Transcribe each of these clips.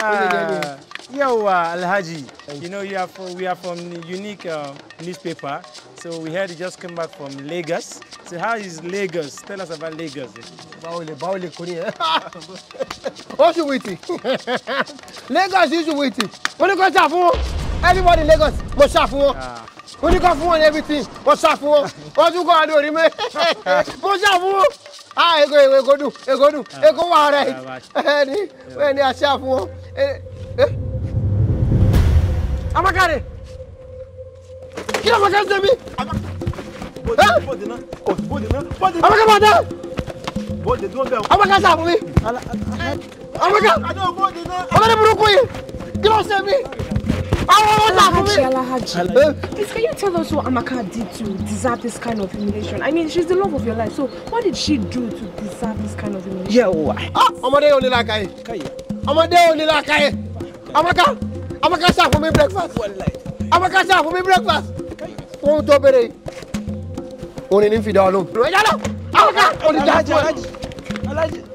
Uh, ah, Yawa Alhaji, you know you are from, we are from unique uh, newspaper, so we had just come back from Lagos. So how is Lagos? Tell us about Lagos. Baole, baole Korea. What you waiting? Lagos is you waiting. When you go to Everybody in Lagos, mo ṣá fún wọn. Oníkan fún wọn everything, mo ṣá fún What you tún to do? orí mi. Mo ṣá ah ego ego eko eko eko dùn eko dùn ni ah, wà rẹ ẹni ẹni àṣà fún wọn. amakare kí ló makare ṣe mí. amakare máa dá amakare ṣàfù mi amaka ọmọdé burúkú yìí kí ló ṣe mí. Hello? Eh? Please, can you tell us what Amaka did to deserve this kind of humiliation? I mean, she's the love of your life, so what did she do to deserve this kind of humiliation? Yeah, why? Ah, ọmọdé yóò ní làákàyè. Ọmọdé yóò ní làákàyè. Amaka, Amaka ṣá for me breakfast. Amaka ṣá for me breakfast. Ohun tó béèrè. Orin ní ń fi dá ọ Amaka, olùdájọ́. Alájì, alájì.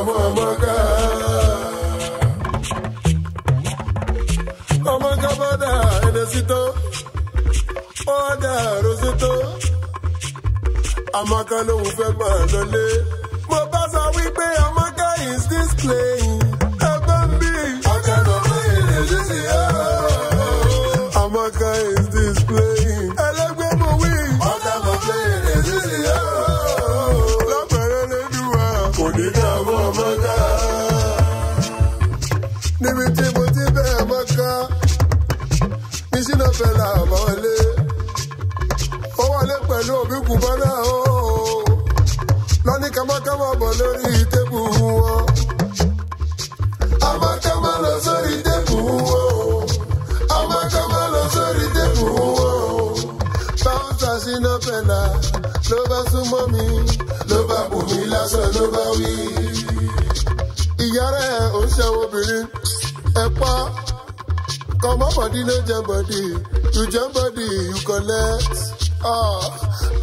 ọmọ ọmọka. ọmọka bọ́dà edesito bọ́dà rosito amaka lòun fẹ́ gbà lọlé. mo bá sọ wípé amaka is this playing ẹgbẹ́ ń bí. ọ̀kadà mọ́ ìrìn èyí sì yá. fẹ́ la àbáwọlé ó wọlé pẹ̀lú òbí kù bọ́lá o lọ́ní kámákámá bọ̀ lórí tébù wọn. amákámá lọ sórí tébù wọn amákámá lọ sórí tébù wọn. báwọn sàṣìnà pẹ̀lá ló bá súnmọ́ mi ló bá bù mí lásán ló bá wí. ìyá rẹ̀ ò ń ṣe obìnrin ẹ̀ pa. Come on, body no jump, body you jump, body you collect ah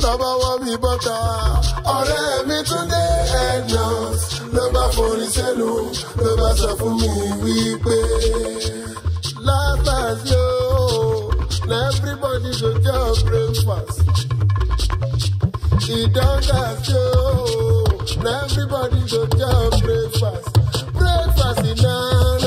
lọ́ba wá mi bọ́ta. ọ̀rẹ́ mi tún dé ẹ̀dùn ló bá forin sẹ́nu ló bá sọ fún mi wípé. lábàá Life o na everybody go chop breakfast. e don gas sí o na everybody go chop breakfast. breakfast the.